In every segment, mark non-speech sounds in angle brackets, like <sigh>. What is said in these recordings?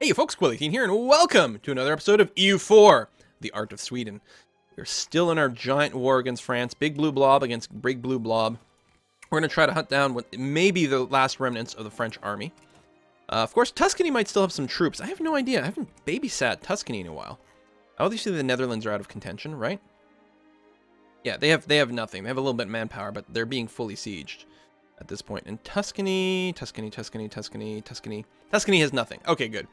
Hey folks, Quill18 here, and welcome to another episode of EU4, The Art of Sweden. We're still in our giant war against France, Big Blue Blob against Big Blue Blob. We're going to try to hunt down what may be the last remnants of the French army. Uh, of course, Tuscany might still have some troops. I have no idea. I haven't babysat Tuscany in a while. Obviously, the Netherlands are out of contention, right? Yeah, they have they have nothing. They have a little bit of manpower, but they're being fully sieged at this point. And Tuscany, Tuscany, Tuscany, Tuscany, Tuscany. Tuscany has nothing. Okay, good.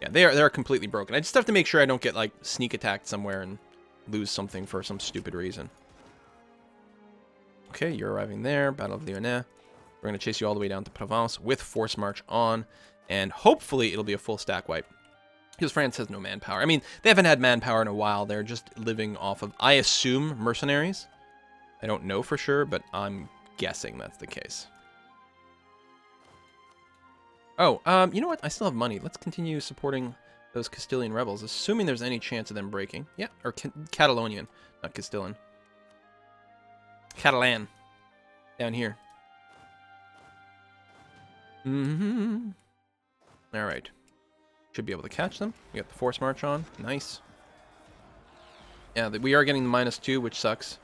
Yeah, they are they're completely broken. I just have to make sure I don't get like sneak attacked somewhere and lose something for some stupid reason. Okay, you're arriving there. Battle of Lyonnais. We're going to chase you all the way down to Provence with Force March on. And hopefully it'll be a full stack wipe. Because France has no manpower. I mean, they haven't had manpower in a while. They're just living off of, I assume, mercenaries. I don't know for sure, but I'm guessing that's the case. Oh, um, you know what? I still have money. Let's continue supporting those Castilian rebels, assuming there's any chance of them breaking. Yeah, or Ca Catalonian, not Castilian. Catalan. Down here. Mm-hmm. All right. Should be able to catch them. We got the force march on. Nice. Yeah, we are getting the minus two, which sucks.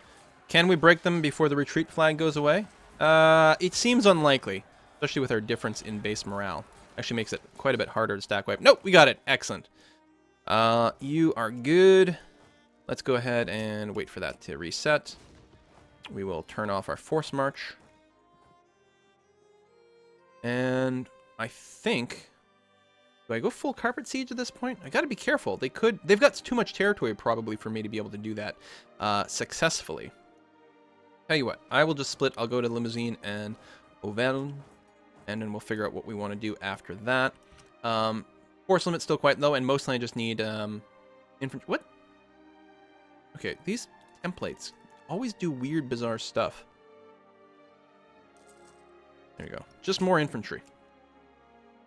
Can we break them before the retreat flag goes away? Uh, it seems unlikely, especially with our difference in base morale. Actually makes it quite a bit harder to stack wipe. Nope, we got it. Excellent. Uh, you are good. Let's go ahead and wait for that to reset. We will turn off our force march. And I think... Do I go full carpet siege at this point? I gotta be careful. They could... They've got too much territory probably for me to be able to do that uh, successfully. Tell you what, I will just split. I'll go to Limousin and Auvergne, and then we'll figure out what we want to do after that. Um, force limit still quite low, and mostly I just need um, infantry. What? Okay, these templates always do weird, bizarre stuff. There you go. Just more infantry.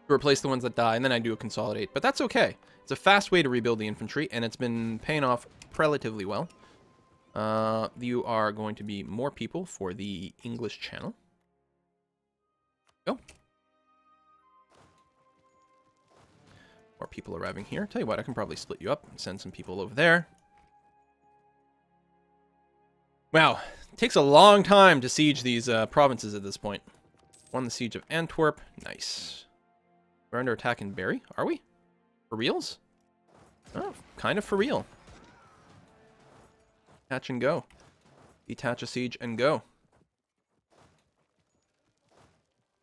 To replace the ones that die, and then I do a consolidate. But that's okay. It's a fast way to rebuild the infantry, and it's been paying off relatively well. Uh, you are going to be more people for the English channel. Go. More people arriving here. Tell you what, I can probably split you up and send some people over there. Wow, it takes a long time to siege these uh, provinces at this point. Won the siege of Antwerp. Nice. We're under attack in Berry, are we? For reals? Oh, kind of for real. Detach and go. Detach a siege and go.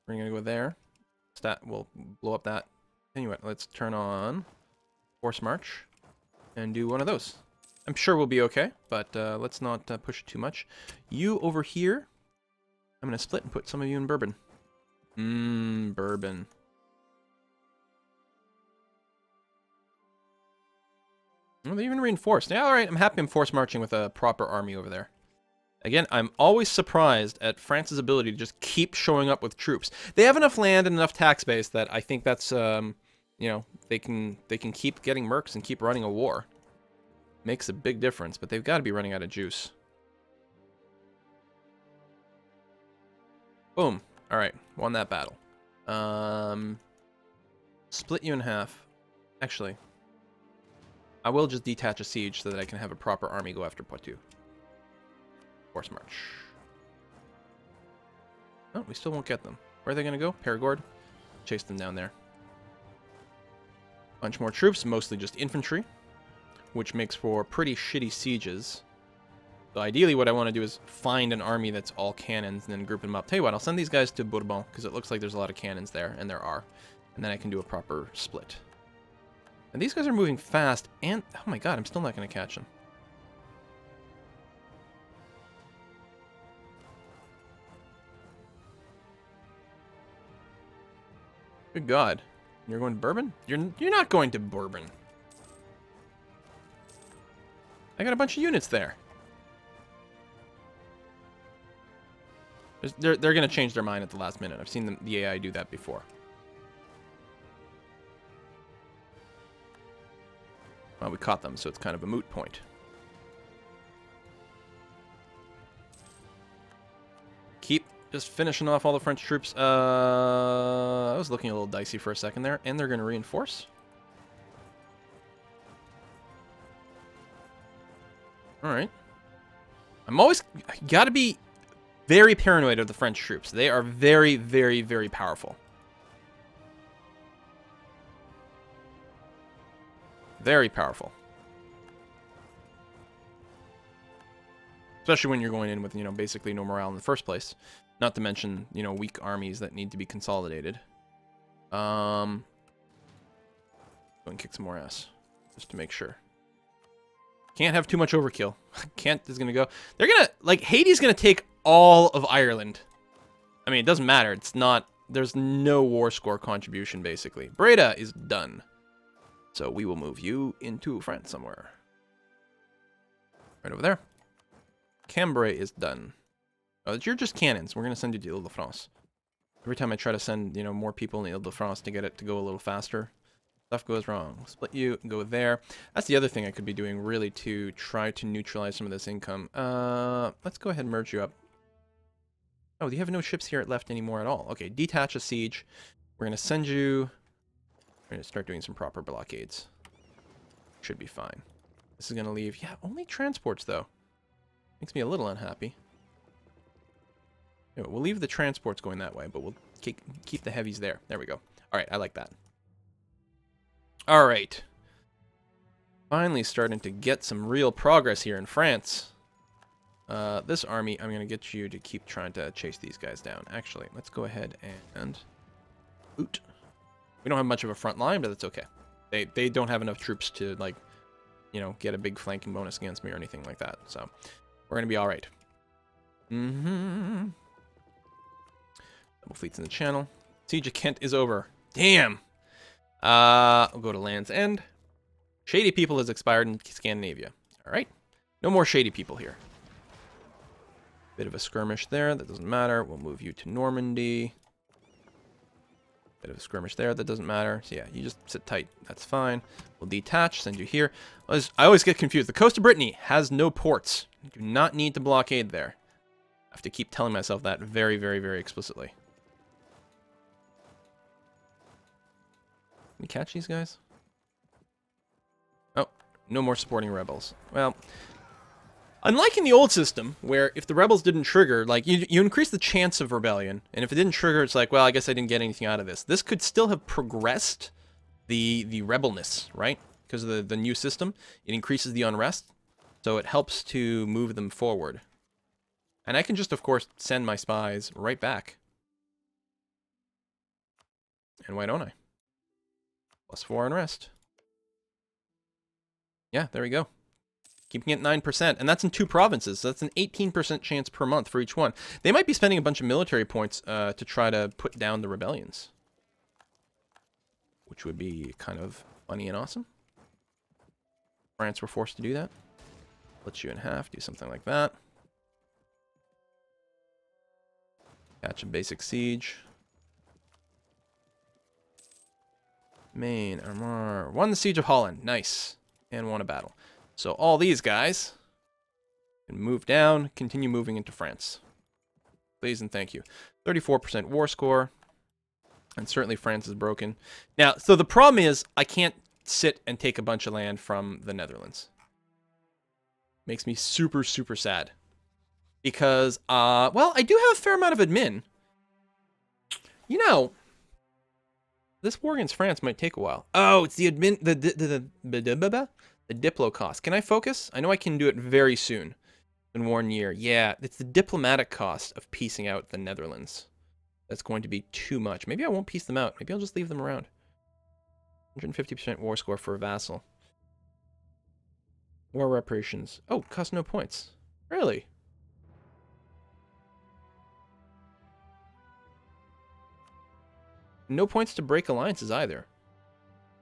We're gonna go there. Stat, we'll blow up that. Anyway, let's turn on Force March and do one of those. I'm sure we'll be okay, but uh, let's not uh, push it too much. You over here, I'm gonna split and put some of you in Bourbon. Mmm, Bourbon. Well, they even reinforced. Yeah, all right, I'm happy I'm force marching with a proper army over there. Again, I'm always surprised at France's ability to just keep showing up with troops. They have enough land and enough tax base that I think that's, um, you know, they can they can keep getting mercs and keep running a war. Makes a big difference, but they've got to be running out of juice. Boom. All right, won that battle. Um, split you in half. Actually, I will just detach a siege so that I can have a proper army go after Poitou. Force march. Oh, we still won't get them. Where are they going to go? Perigord? Chase them down there. Bunch more troops, mostly just infantry, which makes for pretty shitty sieges. So ideally what I want to do is find an army that's all cannons and then group them up. Tell you what, I'll send these guys to Bourbon because it looks like there's a lot of cannons there, and there are. And then I can do a proper split. And these guys are moving fast, and... Oh my god, I'm still not going to catch them. Good god. You're going to Bourbon? You're, you're not going to Bourbon. I got a bunch of units there. They're, they're going to change their mind at the last minute. I've seen them, the AI do that before. Well, we caught them, so it's kind of a moot point. Keep just finishing off all the French troops. Uh, I was looking a little dicey for a second there, and they're going to reinforce. All right. I'm always got to be very paranoid of the French troops. They are very, very, very powerful. Very powerful. Especially when you're going in with, you know, basically no morale in the first place. Not to mention, you know, weak armies that need to be consolidated. Um, go and kick some more ass. Just to make sure. Can't have too much overkill. <laughs> Kent is going to go. They're going to, like, Haiti's going to take all of Ireland. I mean, it doesn't matter. It's not, there's no war score contribution, basically. Breda is done. So we will move you into France somewhere. Right over there. Cambrai is done. Oh, you're just cannons. We're going to send you to Ile-de-France. Every time I try to send, you know, more people in Ile-de-France to get it to go a little faster, stuff goes wrong. Split you, go there. That's the other thing I could be doing, really, to try to neutralize some of this income. Uh, let's go ahead and merge you up. Oh, you have no ships here at left anymore at all. Okay, detach a siege. We're going to send you... We're going to start doing some proper blockades. Should be fine. This is going to leave... Yeah, only transports, though. Makes me a little unhappy. Anyway, we'll leave the transports going that way, but we'll keep, the heavies there. There we go. All right, I like that. All right. Finally starting to get some real progress here in France. Uh, this army, I'm going to get you to keep trying to chase these guys down. Actually, let's go ahead and... Boot. We don't have much of a front line, but that's okay. They, they don't have enough troops to, like, you know, get a big flanking bonus against me or anything like that. So, we're to be all right. Mm-hmm. Double fleets in the channel. Siege of Kent is over. Damn! Uh, I'll go to Land's End. Shady People has expired in Scandinavia. All right. No more shady people here. Bit of a skirmish there. That doesn't matter. We'll move you to Normandy. Bit of a skirmish there. That doesn't matter. So yeah, you just sit tight. That's fine. We'll detach. Send you here. I always get confused. The coast of Brittany has no ports. You do not need to blockade there. I have to keep telling myself that very, very, very explicitly. Can we catch these guys? Oh, no more supporting rebels. Well, unlike in the old system, where if the rebels didn't trigger, like, you, you increase the chance of rebellion, and if it didn't trigger, it's like, well, I guess I didn't get anything out of this. This could still have progressed the the rebelness, right? Because of the, the new system. It increases the unrest, so it helps to move them forward. And I can just, of course, send my spies right back. And why don't I? Plus four unrest. Yeah, there we go. Keeping it 9%. And that's in two provinces. So that's an 18% chance per month for each one. They might be spending a bunch of military points uh, to try to put down the rebellions. Which would be kind of funny and awesome. France were forced to do that. Split you in half, do something like that. Catch a basic siege. Main armor. Won the siege of Holland. Nice. And won a battle. So all these guys can move down, continue moving into France. Please and thank you. 34% war score. And certainly France is broken. Now, so the problem is I can't sit and take a bunch of land from the Netherlands. Makes me super, super sad. Because, uh, well, I do have a fair amount of admin. You know, this war against France might take a while. Oh, it's the admin, the, the, the, the, the diplo cost. Can I focus? I know I can do it very soon. In one year. Yeah, it's the diplomatic cost of piecing out the Netherlands. That's going to be too much. Maybe I won't piece them out. Maybe I'll just leave them around. 150% war score for a vassal. War reparations. Oh, cost no points. Really? No points to break alliances either.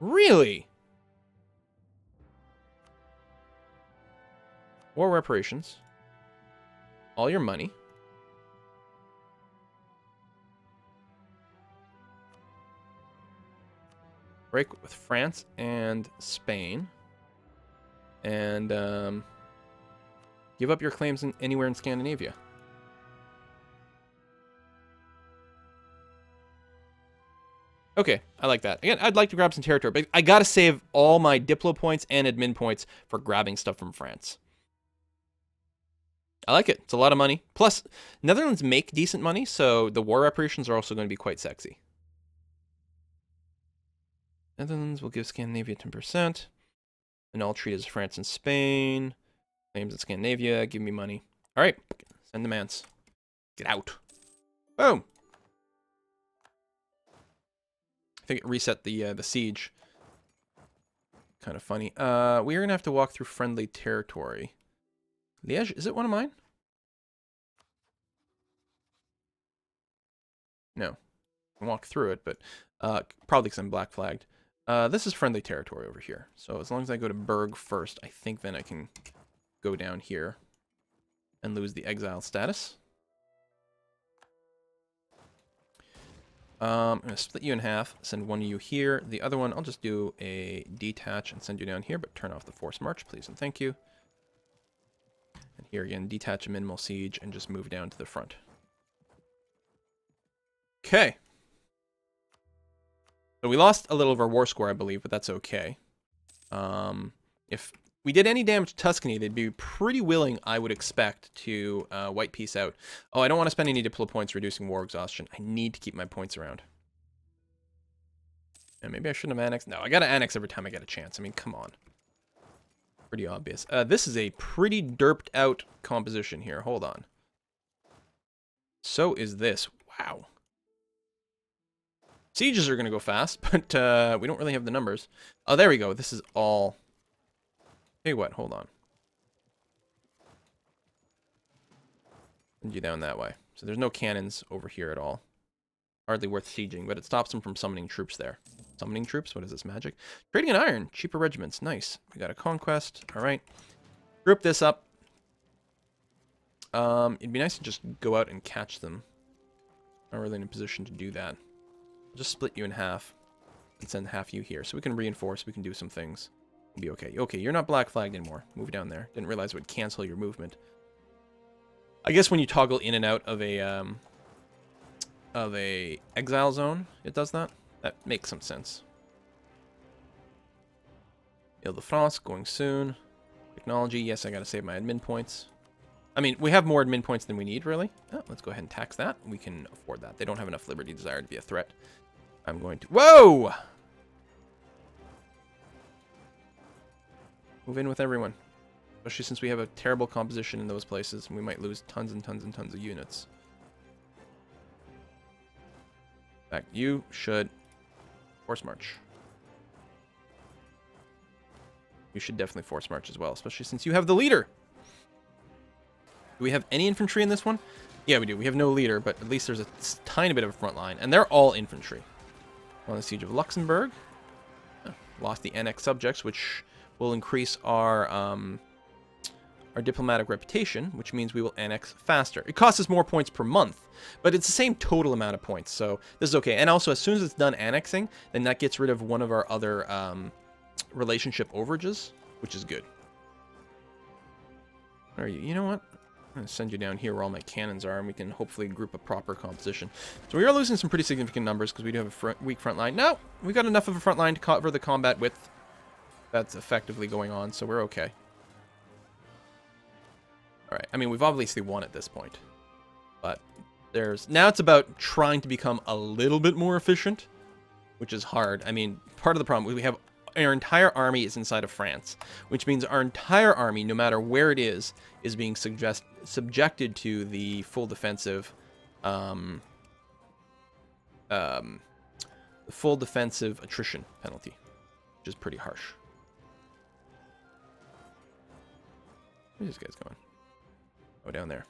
Really? War reparations. All your money. Break with France and Spain. And um, give up your claims in, anywhere in Scandinavia. Okay, I like that. Again, I'd like to grab some territory, but I gotta save all my Diplo points and admin points for grabbing stuff from France. I like it. It's a lot of money. Plus, Netherlands make decent money, so the war reparations are also going to be quite sexy. Netherlands will give Scandinavia 10%. And all treat as France and Spain. Claims in Scandinavia, give me money. All right, send the demands. Get out. Boom. I think it reset the uh, the siege. Kind of funny. Uh, we are gonna have to walk through friendly territory. Liège, is it one of mine? No. I can walk through it, but uh, probably because I'm black flagged. Uh, this is friendly territory over here. So as long as I go to Berg first, I think then I can go down here and lose the exile status. Um, I'm going to split you in half, send one of you here. The other one, I'll just do a detach and send you down here, but turn off the force march, please and thank you. Here again, detach a minimal siege and just move down to the front. Okay. So we lost a little of our war score, I believe, but that's okay. Um, if we did any damage to Tuscany, they'd be pretty willing, I would expect, to uh, white peace out. Oh, I don't want to spend any diplo points reducing war exhaustion. I need to keep my points around. And maybe I shouldn't have annexed. No, I got to annex every time I get a chance. I mean, come on. Pretty obvious. Uh, this is a pretty derped out composition here. Hold on. So is this. Wow. Sieges are going to go fast, <laughs> but uh, we don't really have the numbers. Oh, there we go. This is all... Hey, what? Hold on. Send you down that way. So there's no cannons over here at all. Hardly worth sieging, but it stops them from summoning troops there. Summoning troops? What is this, magic? Trading in iron. Cheaper regiments. Nice. We got a conquest. All right. Group this up. Um, it'd be nice to just go out and catch them. Not really in a position to do that just split you in half and send half you here. So we can reinforce, we can do some things. We'll be okay. Okay, you're not black flagged anymore. Move down there. Didn't realize it would cancel your movement. I guess when you toggle in and out of a um, of a exile zone, it does that. That makes some sense. Ile-de-France going soon. Technology, yes, I gotta save my admin points. I mean, we have more admin points than we need, really. Oh, let's go ahead and tax that. We can afford that. They don't have enough Liberty Desire to be a threat. I'm going to... Whoa! Move in with everyone. Especially since we have a terrible composition in those places, and we might lose tons and tons and tons of units. In fact, you should force march. You should definitely force march as well, especially since you have the leader. Do we have any infantry in this one? Yeah, we do. We have no leader, but at least there's a tiny bit of a front line, and they're all infantry on the siege of Luxembourg. Lost the annex subjects, which will increase our um, our diplomatic reputation, which means we will annex faster. It costs us more points per month, but it's the same total amount of points, so this is okay. And also, as soon as it's done annexing, then that gets rid of one of our other um, relationship overages, which is good. Are you? You know what? I'm going to send you down here where all my cannons are, and we can hopefully group a proper composition. So we are losing some pretty significant numbers because we do have a front, weak front line. No, We've got enough of a front line to cover the combat width that's effectively going on, so we're okay. Alright, I mean, we've obviously won at this point. But there's... Now it's about trying to become a little bit more efficient, which is hard. I mean, part of the problem, is we have our entire army is inside of France, which means our entire army, no matter where it is, is being suggest subjected to the full defensive, um, um, full defensive attrition penalty, which is pretty harsh. Where's this guy's going? Oh, down there.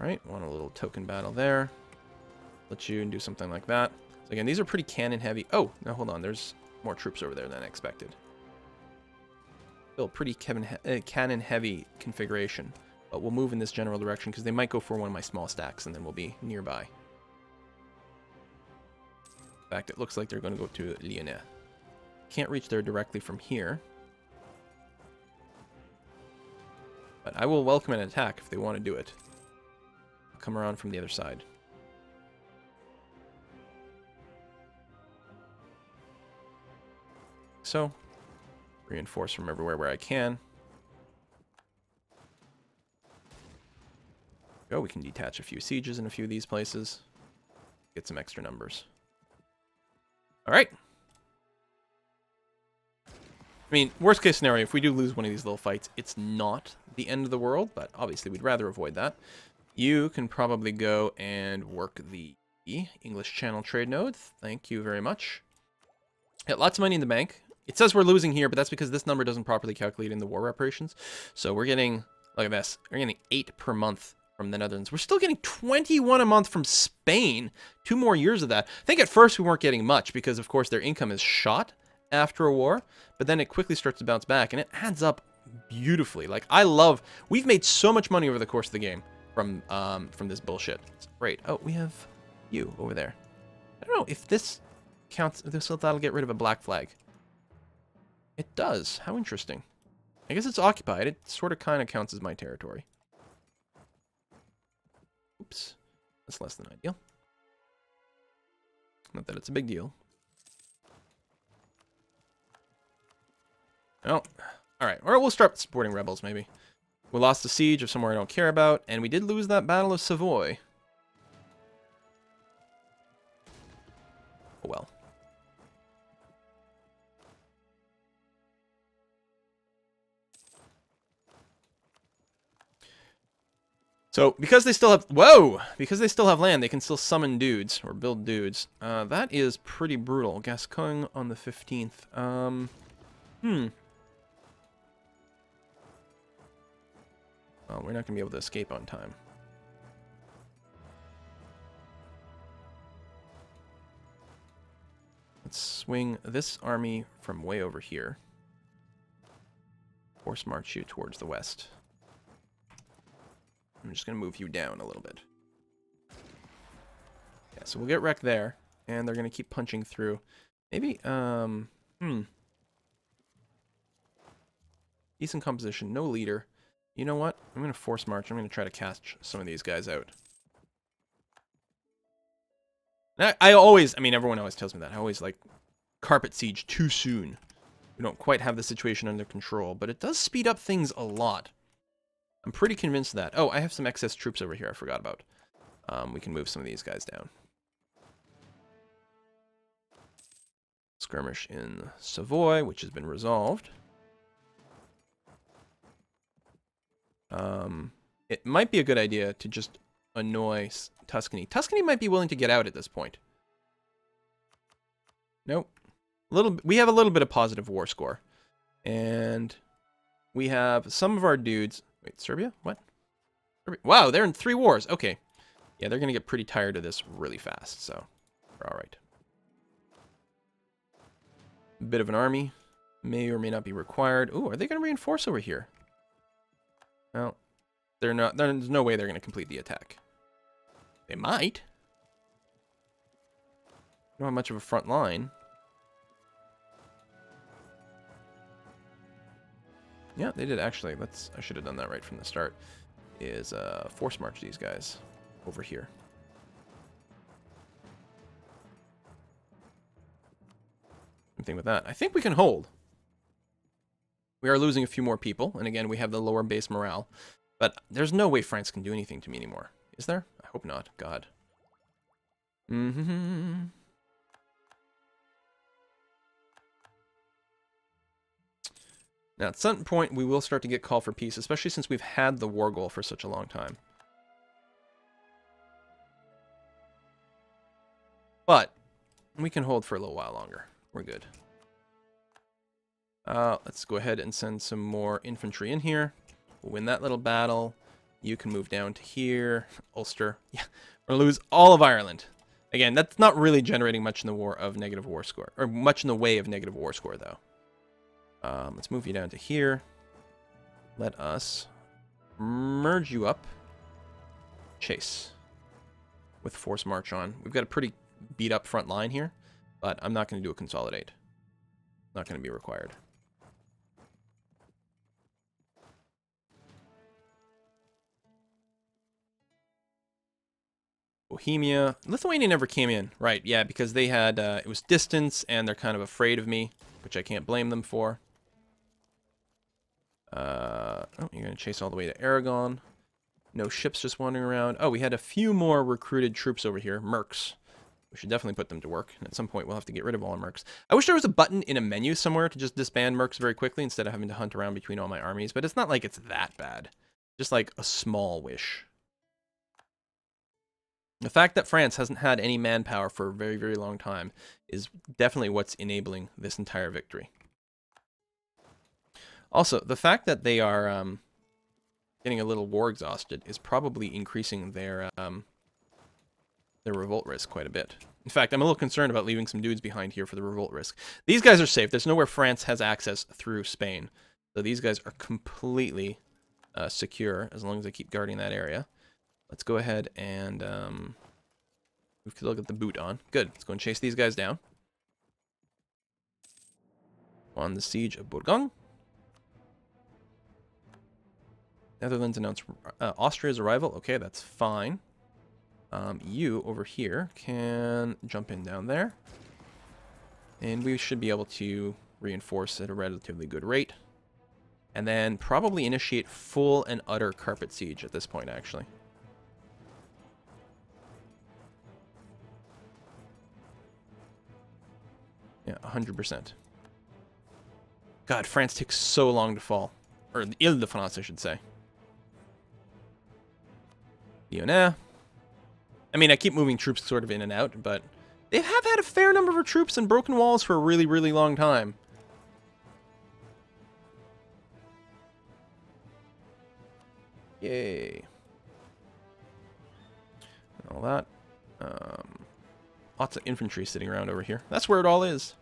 Alright, want a little token battle there. Let you do something like that. So again, these are pretty cannon heavy. Oh, now hold on. There's more troops over there than I expected. Still pretty uh, cannon heavy configuration. But we'll move in this general direction because they might go for one of my small stacks and then we'll be nearby. In fact, it looks like they're going to go to Lyonnais. Can't reach there directly from here. But I will welcome an attack if they want to do it. I'll come around from the other side. So, reinforce from everywhere where I can. Oh, we can detach a few sieges in a few of these places. Get some extra numbers. All right. I mean, worst case scenario, if we do lose one of these little fights, it's not the end of the world, but obviously we'd rather avoid that. You can probably go and work the English Channel trade node. Thank you very much. Got lots of money in the bank. It says we're losing here, but that's because this number doesn't properly calculate in the war reparations. So we're getting, look at this, we're getting 8 per month from the Netherlands. We're still getting 21 a month from Spain. Two more years of that. I think at first we weren't getting much because, of course, their income is shot after a war, but then it quickly starts to bounce back, and it adds up beautifully. Like, I love... We've made so much money over the course of the game from um, from this bullshit. It's great. Oh, we have you over there. I don't know if this counts... If this, that'll get rid of a black flag. It does. How interesting. I guess it's occupied. It sort of kind of counts as my territory. Oops. That's less than ideal. Not that it's a big deal. Oh, alright. Or we'll start supporting rebels, maybe. We lost the siege of somewhere I don't care about, and we did lose that Battle of Savoy. Oh well. So, because they still have... Whoa! Because they still have land, they can still summon dudes, or build dudes. Uh, that is pretty brutal. Gascon on the 15th. Um, hmm. Well, we're not going to be able to escape on time. Let's swing this army from way over here. Force march you towards the west. I'm just going to move you down a little bit. Yeah, so we'll get wrecked there. And they're going to keep punching through. Maybe, um, hmm. Decent composition, no leader. You know what? I'm going to force march. I'm going to try to catch some of these guys out. I, I always, I mean, everyone always tells me that. I always, like, carpet siege too soon. We don't quite have the situation under control, but it does speed up things a lot. I'm pretty convinced of that. Oh, I have some excess troops over here I forgot about. Um, we can move some of these guys down. Skirmish in Savoy, which has been resolved. Um, it might be a good idea to just annoy Tuscany. Tuscany might be willing to get out at this point. Nope. A little. We have a little bit of positive war score. And we have some of our dudes Wait, Serbia? What? Wow, they're in three wars. Okay. Yeah, they're going to get pretty tired of this really fast, so we're all right. Bit of an army. May or may not be required. Ooh, are they going to reinforce over here? Well, they're not. There's no way they're going to complete the attack. They might. Don't have much of a front line. Yeah, they did actually. Let's. I should have done that right from the start. Is uh, force march these guys over here. Same thing with that. I think we can hold. We are losing a few more people, and again, we have the lower base morale. But there's no way France can do anything to me anymore. Is there? I hope not. God. Mm-hmm. Now, at some point, we will start to get call for peace, especially since we've had the war goal for such a long time. But, we can hold for a little while longer. We're good. Uh, let's go ahead and send some more infantry in here. We'll win that little battle. You can move down to here. Ulster. <laughs> Yeah, we're going to lose all of Ireland. Again, that's not really generating much in the war of negative war score. Or much in the way of negative war score, though. Um, let's move you down to here. Let us merge you up. Chase. With force march on. We've got a pretty beat up front line here, but I'm not going to do a consolidate. Not going to be required. Bohemia. Lithuania never came in. Right, yeah, because they had, uh, it was distance, and they're kind of afraid of me, which I can't blame them for. Uh, oh, you're going to chase all the way to Aragon. No ships just wandering around. Oh, we had a few more recruited troops over here. Mercs. We should definitely put them to work. And at some point, we'll have to get rid of all our mercs. I wish there was a button in a menu somewhere to just disband mercs very quickly instead of having to hunt around between all my armies. But it's not like it's that bad. Just like a small wish. The fact that France hasn't had any manpower for a very, very long time is definitely what's enabling this entire victory. Also, the fact that they are um, getting a little war exhausted is probably increasing their um, their revolt risk quite a bit. In fact, I'm a little concerned about leaving some dudes behind here for the revolt risk. These guys are safe. There's nowhere France has access through Spain. So these guys are completely uh, secure as long as they keep guarding that area. Let's go ahead and um, we can look at the boot on. Good. Let's go and chase these guys down. On the siege of Bourgogne. Netherlands announced uh, Austria's arrival. Okay, that's fine. Um, you over here can jump in down there. And we should be able to reinforce at a relatively good rate. And then probably initiate full and utter carpet siege at this point, actually. Yeah, 100%. God, France takes so long to fall. Or the Ile-de-France, I should say. Lyonnais. I mean, I keep moving troops sort of in and out, but they have had a fair number of troops and broken walls for a really, really long time. Infantry sitting around over here. That's where it all is.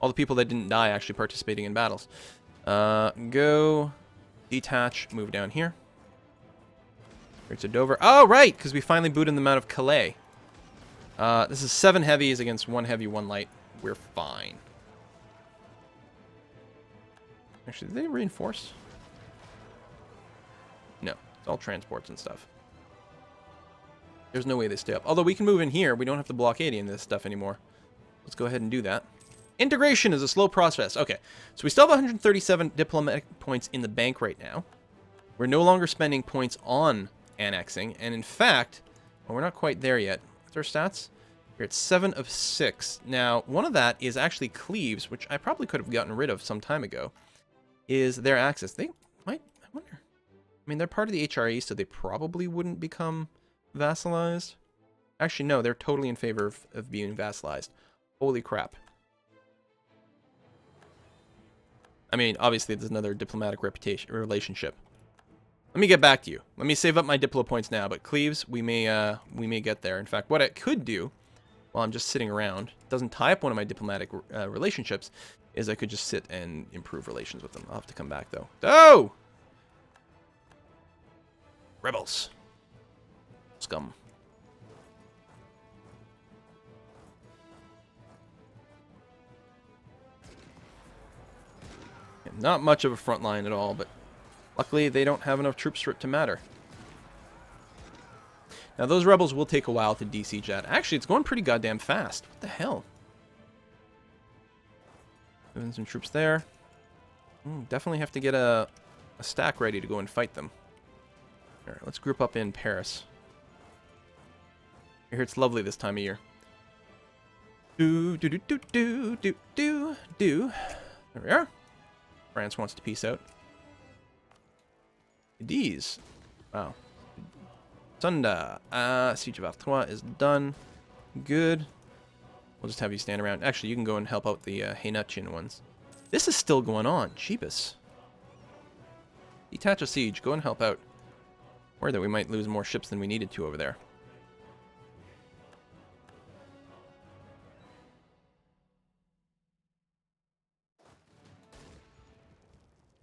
All the people that didn't die actually participating in battles. Uh, go, detach, move down here. Here's to Dover. Oh, right, because we finally booted them out of Calais. Uh, this is seven heavies against one heavy, one light. We're fine. Actually, did they reinforce? No, it's all transports and stuff. There's no way they stay up. Although we can move in here. We don't have to blockade in this stuff anymore. Let's go ahead and do that. Integration is a slow process. Okay, so we still have 137 diplomatic points in the bank right now. We're no longer spending points on annexing. And in fact, well, we're not quite there yet. What's our stats? We're at 7 of 6. Now, one of that is actually Cleves, which I probably could have gotten rid of some time ago, is their access. They might, I wonder. I mean, they're part of the HRE, so they probably wouldn't become vassalized. Actually, no, they're totally in favor of, of being vassalized. Holy crap. I mean, obviously, there's another diplomatic reputation relationship. Let me get back to you. Let me save up my Diplo points now, but Cleves, we may uh, we may get there. In fact, what I could do, while I'm just sitting around, doesn't tie up one of my diplomatic uh, relationships, is I could just sit and improve relations with them. I'll have to come back, though. Oh! Rebels. Scum. Not much of a front line at all, but Luckily, they don't have enough troops for it to matter. Now, those rebels will take a while to desiege. Actually, it's going pretty goddamn fast. What the hell? Moving some troops there. Mm, definitely have to get a, a stack ready to go and fight them. Alright, let's group up in Paris. Hear it's lovely this time of year. Do, do, do, do, do, do, do, do. There we are. France wants to peace out. These. Wow. Sunda. Uh, Siege of Artois is done. Good. We'll just have you stand around. Actually, you can go and help out the uh, ones. This is still going on. Jeebus. Detach a siege. Go and help out. Worried that we might lose more ships than we needed to over there.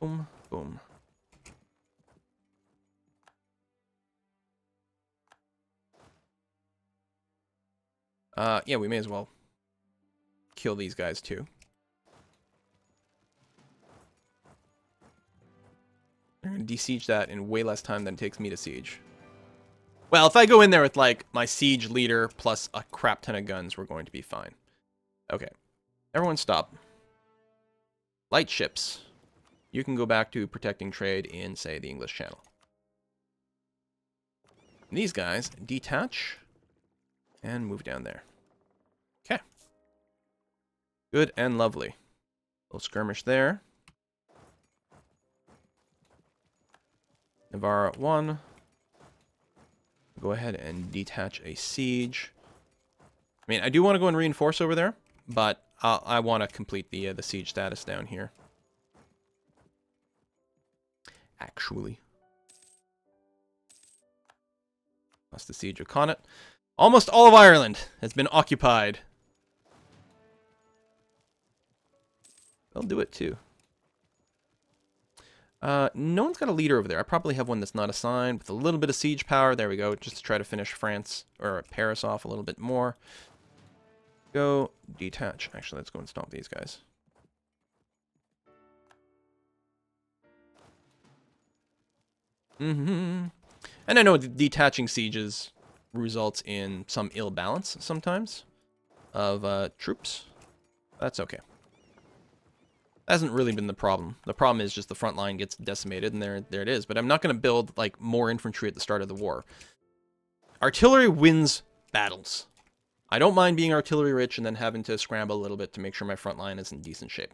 Boom, boom. Uh, yeah, we may as well kill these guys too. I'm gonna desiege that in way less time than it takes me to siege. Well, if I go in there with, like, my siege leader plus a crap ton of guns, we're going to be fine. Okay. Everyone stop. Light ships. You can go back to protecting trade in, say, the English Channel. these guys detach and move down there. Okay. Good and lovely. Little skirmish there. Navarre 1. Go ahead and detach a siege. I mean, I do want to go and reinforce over there, but I'll, i want to complete the uh, the siege status down here. Actually. That's the siege of Connaught. Almost all of Ireland has been occupied. They'll do it too. Uh, no one's got a leader over there. I probably have one that's not assigned with a little bit of siege power. There we go, just to try to finish France or Paris off a little bit more. Go detach. Actually, let's go and stomp these guys. Mm-hmm. And I know detaching sieges results in some ill balance sometimes of uh, troops. That's okay. That hasn't really been the problem. The problem is just the front line gets decimated, and there, there it is. But I'm not going to build like more infantry at the start of the war. Artillery wins battles. I don't mind being artillery rich and then having to scramble a little bit to make sure my front line is in decent shape.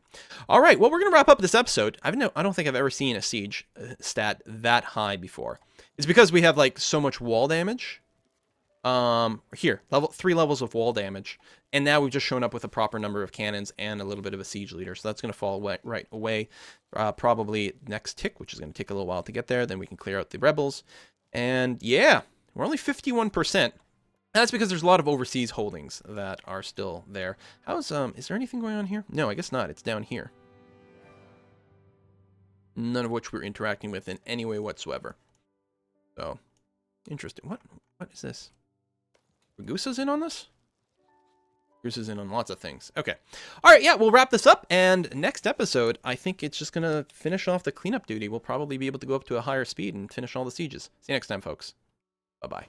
All right, well, we're going to wrap up this episode. I've no, I don't think I've ever seen a siege uh, stat that high before. It's because we have like so much wall damage. Um, here, level three levels of wall damage, and now we've just shown up with a proper number of cannons and a little bit of a siege leader. So that's going to fall away, right away. Uh, probably next tick, which is going to take a little while to get there. Then we can clear out the rebels, and yeah, we're only 51%. That's because there's a lot of overseas holdings that are still there. How's, um, is there anything going on here? No, I guess not. It's down here. None of which we're interacting with in any way whatsoever. So, interesting. What, what is this? Ragusa's in on this? Ragusa's in on lots of things. Okay. All right, yeah, we'll wrap this up. And next episode, I think it's just going to finish off the cleanup duty. We'll probably be able to go up to a higher speed and finish all the sieges. See you next time, folks. Bye-bye.